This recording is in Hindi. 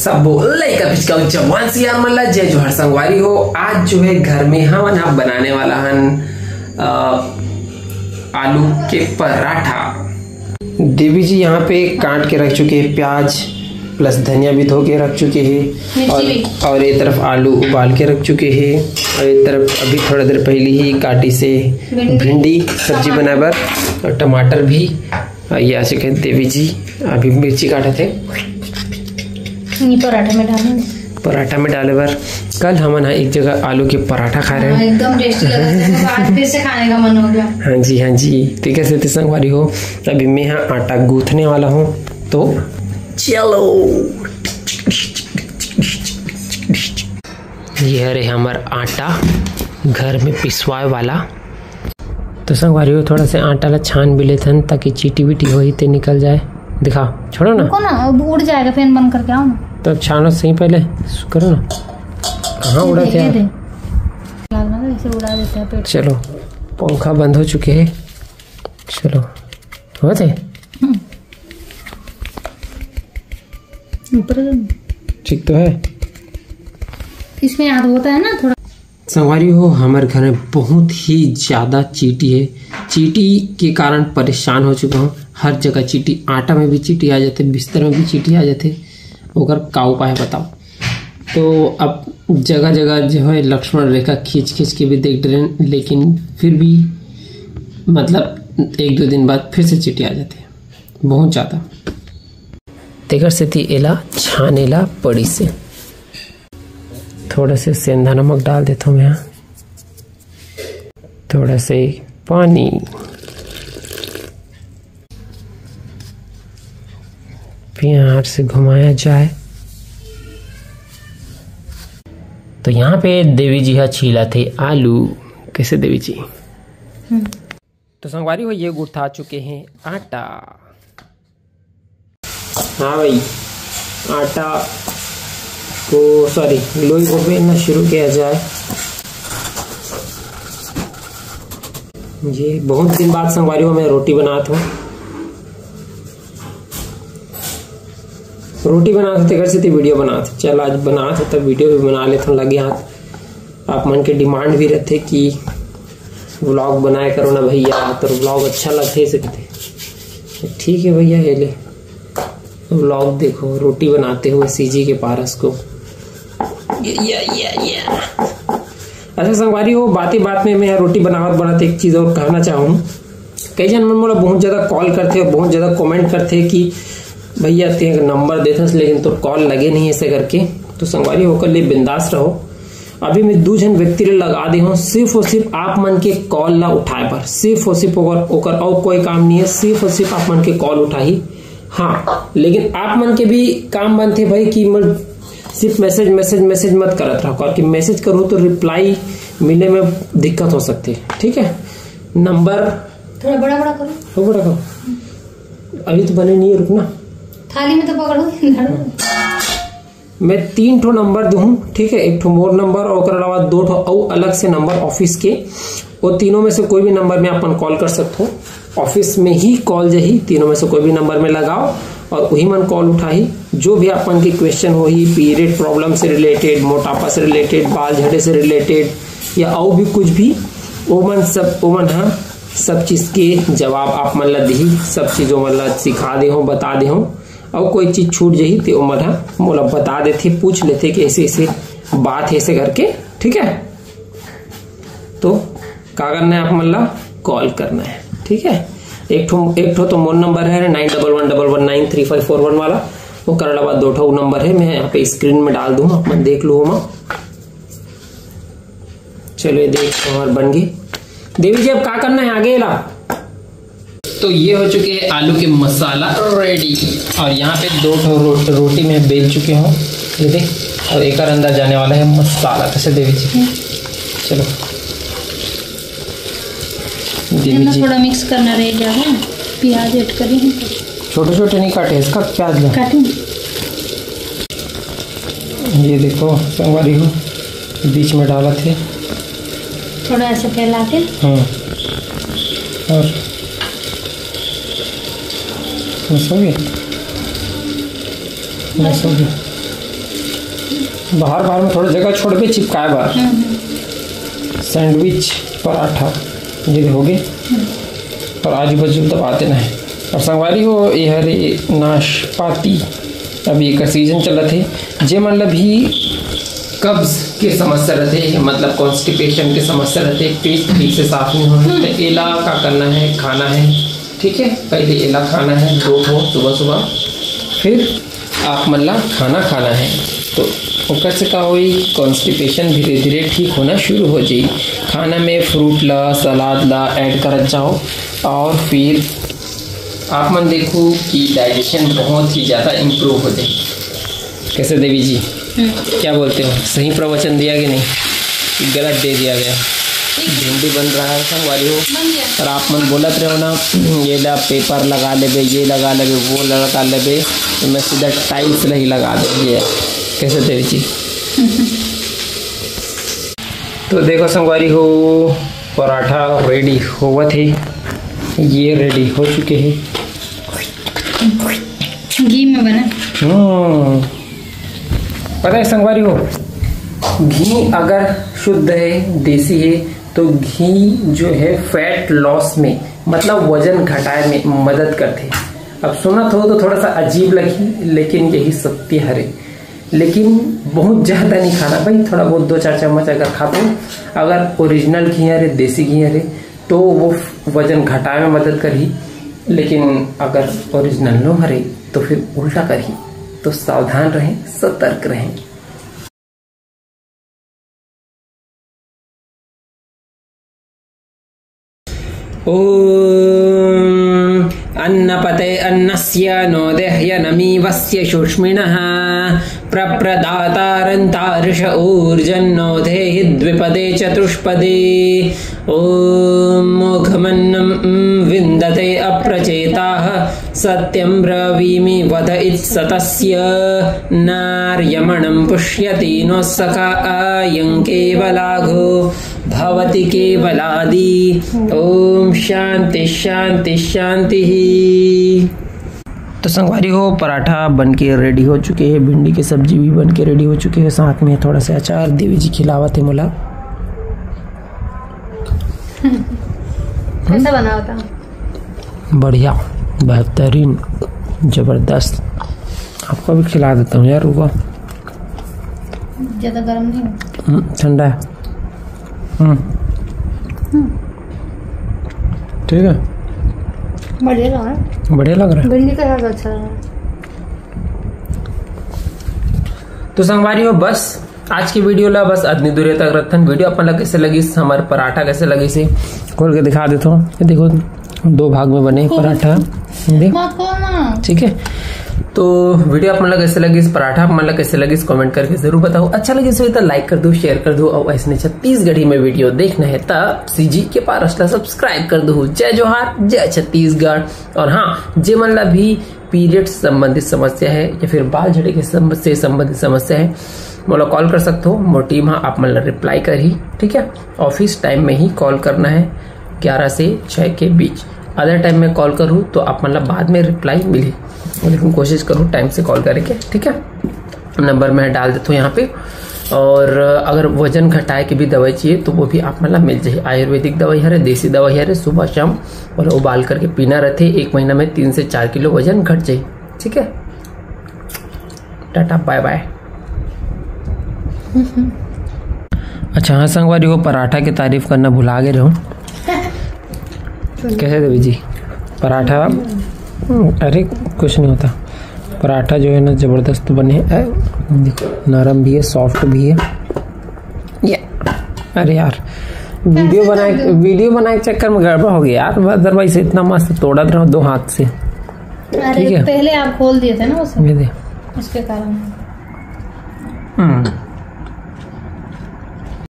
सब बोले का पिचका जवान सी यार मल्ला जय जोहर संगवारी हो। आज जो है घर में हम यहाँ बनाने वाला हन आलू के पराठा। देवी जी यहाँ पे काट के रख चुके हैं प्याज प्लस धनिया भी धो के रख चुके हैं। और और एक तरफ़ आलू उबाल के रख चुके हैं। और एक तरफ़ अभी थोड़ा देर पहले ही काटी से भिंडी। सब्ज़ी बनाए बर और टमाटर भी ये ऐसे कहते देवी जी। अभी मिर्ची काटे थे। ये पराठे में डालेंगे। पराठा में डाले बार। कल हम ना एक जगह आलू के पराठा खा रहे हाँ, हैं एकदम टेस्टी लगा आज फिर से खाने का मन हो गया। हाँ जी हाँ जी। तो कैसे थे संगवारी हो। अभी मैं यहाँ आटा गूंथने वाला हूँ तो चलो। ये है रे हमार आटा घर में पिसवाए वाला। तो संगवारी हो थोड़ा सा आटा ला छान भी लेते हैं ताकि चीटी बीटी हो ते निकल जाए। दिखा छोड़ो ना। ना उड़ जाएगा फ़ैन बंद करके आओ ना। तो छानो सही पहले करो ना। कहाँ उड़ा थे उड़ा देता है पेट चलो पंखा बंद हो चुके हैं। चलो हो थे ऊपर ठीक तो है। इसमें याद होता है ना थोड़ा। संगवारी हो हमारे घर में बहुत ही ज़्यादा चीटी है। चीटी के कारण परेशान हो चुका हूँ। हर जगह चीटी आटा में भी चीटी आ जाते बिस्तर में भी चीटी आ जाते। ओकर का उपाय बताओ। तो अब जगह जगह जो है, लक्ष्मण रेखा खींच खींच के भी देख रहे लेकिन फिर भी मतलब एक दो दिन बाद फिर से चीटी आ जाती है। बहुत ज़्यादा। तेकर से थी एला छानेला पड़ी से। थोड़ा से सेंधा नमक डाल देता हूँ मैं यहाँ थोड़ा से पानी। प्यार से घुमाया जाए। तो यहाँ पे देवी जी हा छीला थे आलू। कैसे देवी जी? तो संगवारी हो ये गुठा चुके हैं आटा। हाँ भाई आटा को सॉरी लोई को बेलना शुरू किया जाए। ये बहुत दिन बाद संगवारी में मैं रोटी बनाता हूँ। रोटी बनाते घर से थी, वीडियो बनाते चल, आज बनाते तब वीडियो भी बना लेता हूँ लगे हाथ आप मन के डिमांड भी रहते कि व्लॉग बनाए करो ना भैया तो व्लॉग अच्छा लगते सकते ठीक है भैया, ये ले। व्लॉग देखो, रोटी बनाते हुए सीजी के पारस को। या या या अच्छा संगवारी हो बात ही बात में मैं रोटी बनावत बनाते एक चीज़ और कहना चाहूँ। कई जन मन मोला बहुत ज़्यादा कॉल करते और बहुत ज़्यादा कमेंट करते कि भैया ते नंबर देते लेकिन तो कॉल लगे नहीं ऐसे करके। तो संगवारी होकर लिए बिंदास रहो। अभी मैं दू जन व्यक्ति ले लगा दी हूँ। सिर्फ़ और सिर्फ़ आप मन के कॉल ला उठाए पर। सिर्फ़ और सिर्फ़ ओकर ओकर और कोई काम नहीं है। सिर्फ़ और सिर्फ़ आप मन के कॉल उठाई हाँ लेकिन आप मन के भी काम बन थे भाई कि मन सिर्फ़ मैसेज मैसेज मैसेज मत करत रहो। और कि मैसेज करो तो रिप्लाई मिलने में दिक्कत हो सकती है। ठीक है? नंबर थोड़ा बड़ा बड़ा करो। हो बड़ा करो। अभी तो बने नहीं है रुकना। थाली में तो पकड़ो मैं तीन ठो नंबर दूँ, ठीक है? एक ठो मोर नंबर और अलावा दो ठो और अलग से नंबर ऑफ़िस के। वो तीनों में से कोई भी नंबर में अपन कॉल कर सकते हो ऑफ़िस में ही कॉल जही, तीनों में से कोई भी नंबर में लगाओ और वही मन कॉल उठाई जो भी अपन की क्वेश्चन हो ही पीरियड प्रॉब्लम से रिलेटेड मोटापा से रिलेटेड बाल झड़े से रिलेटेड या और भी कुछ भी, वो मन सब, वो मन हाँ सब चीज़ के जवाब आप मन ला दी सब चीज़ों मन ला सिखा दे हो बता दे हो और कोई चीज़ छूट जही तो मन मोला बता देते, पूछ लेते कि ऐसे ऐसे बात है ऐसे करके, ठीक है? तो का करना है आप मन ला कॉल करना है, ठीक है? एक ठो एक ठो तो मोर नंबर है nine double one double one nine three five four one वाला, वो कर अलावा दो ठो नंबर है, मैं यहाँ पे स्क्रीन में डाल दूँ, अपन देख लो हम। चलो ये देख बन गई। देवी जी, अब क्या करना है? आगे ला। तो ये हो चुके हैं आलू के मसाला। रेडी और यहाँ पे दो रो, रोटी में बेल चुके हो। ये देख और एक और अंदर जाने वाला है मसाला कैसे देवी जी? चलो। देवी जी। थोड़ा मिक्स करना रह गया है। प्याज ऐड करें छोटे छोटे नहीं काटे इसका प्याज ला। ये देखो संगवारी हो बीच में डाला थे। थोड़ा ऐसे फैला के हाँ। और हो गया? बस हो गया। बाहर बाहर में थोड़ा जगह छोड़ के चिपकाए बार सैंडविच पराठा ये हो गए। और आज बजू दबाते ना है। और संगवारी हो ये हरे नाशपाती। अभी एक सीज़न चल रहे थे। जे मतलब भी कब्ज के समस्या रहते मतलब कॉन्स्टिपेशन के समस्या रहते पेट ठीक से साफ़ नहीं होना तो एला का करना है खाना है। ठीक है? पहले एला खाना है दो ठो सुबह सुबह। फिर आप मल्ला खाना खाना है। तो ओकर से का होई कॉन्स्टिपेशन धीरे धीरे ठीक होना शुरू हो जाई खाना में फ्रूट ला सलाद ला ऐड करत जाओ। और फिर आप मन देखो कि डाइजेशन बहुत ही ज़्यादा इम्प्रूव हो जाए कैसे देवी जी? क्या बोलते हो? सही प्रवचन दिया कि नहीं? गलत दे दिया गया। भिंडी बन रहा है संगवारी हो। और आप मन बोलत रहो ना ये ला पेपर लगा लेबे ये लगा लेबे वो लगा लेबे तो मैं सीधा टाइल्स नहीं लगा दे ये कैसे देवी जी तो देखो संगवारी हो पराठा रेडी होवा थे। ये रेडी हो चुके हैं। घी में बना। हम्म। पता है संगवारी हो घी अगर शुद्ध है देसी है तो घी जो है फैट लॉस में मतलब वज़न घटाए में मदद करते हैं। अब सुना तो थोड़ा सा अजीब लगी, लेकिन यही सत्य हरे। लेकिन बहुत ज़्यादा नहीं खाना। भाई, थोड़ा बहुत दो चार चम्मच अगर खा दो अगर ओरिजिनल घी है देसी घी है तो वो वज़न घटाए में मदद करी। लेकिन अगर ओरिजिनल नो हरे तो फिर उल्टा करी। तो सावधान रहें, सतर्क रहें। ॐ अन्नपते अन्नस्य नो देह्यनमीवस्य शुष्मिणः प्रप्रदातारन्तार्ष ऊर्जन्नो देहि द्विपदे चतुष्पदे। ॐ मोघमन्नं विन्दते अप्रचेताः सत्यं ब्रवीमि वद इत्सतस्य। नार्यमणं पुष्यति नो सखा आयं केवलाघो भवति केवलादि। ओम शांति शांति शांति ही तो संगवारी हो पराठा बन के रेडी हो चुके हैं भिंडी की सब्ज़ी भी बन के रेडी हो चुके हैं साथ में थोड़ा सा अचार देवी जी खिलावत है मोला। कैसा बना होता? बढ़िया बेहतरीन ज़बरदस्त। आपको भी खिला देता हूँ यार रुको। ज़्यादा गर्म नहीं हम्म, ठंडा है। ठीक है। बढ़िया लगा है। बढ़िया लग रहा है? भिंडी का स्वाद अच्छा लगा तो संगवारी हो बस आज की वीडियो ला बस अदनी दूरी तक रखन वीडियो अपन ला कैसे लगी हमारे पराठा कैसे लगी से खोल के दिखा देता हूँ। ये देखो दो भाग में बने पराठा। देख। ठीक है। तो वीडियो आप मतलब कैसे लगी, इस पराठा आप मतलब कैसे लगी, इस कमेंट करके ज़रूर बताओ। अच्छा लगे इस तो लाइक कर दो शेयर कर दो, और ऐसे छत्तीसगढ़ी में वीडियो देखना है, तब सीजी के पास सब्सक्राइब कर दो। जय जोहार, जय छत्तीसगढ़। और हाँ जे मतलब भी पीरियड संबंधित समस्या है, या फिर बाल झड़े के से संबंधित समस्या है मोला कॉल कर सकते हो। मोर टीम हाँ आप मतलब रिप्लाई कर ही, ठीक है? ऑफ़िस टाइम में ही कॉल करना है, ग्यारह से छः के बीच। अदर टाइम में कॉल करूँ तो आप मतलब बाद में रिप्लाई मिले। लेकिन कोशिश करूँ टाइम से कॉल करके ठीक है? नंबर मैं डाल देता हूँ यहाँ पे। और अगर वज़न घटाए की भी दवाई चाहिए तो वो भी आप मतलब मिल जाए। आयुर्वेदिक दवाई है देसी दवाई है सुबह शाम और उबाल करके पीना रहते एक महीना में तीन से चार किलो वज़न घट जाए ठीक है? टाटा बाय बाय अच्छा हाँ संगवारी वो पराठा की तारीफ़ करना भुला गए रहो। कैसे देवी जी? पराठा? अरे कुछ नहीं होता। पराठा जो है ना ज़बरदस्त बने। हैं। देखो नरम भी है सॉफ्ट भी है। ये। अरे यार वीडियो बनाए वीडियो बनाए चक्कर में गड़बड़ हो गया यार। अदरवाइज़ इतना मस्त तोड़ा रहा दो हाथ से। अरे ठीक है। पहले आप खोल दिए थे ना उसे। उसके कारण। हम्म।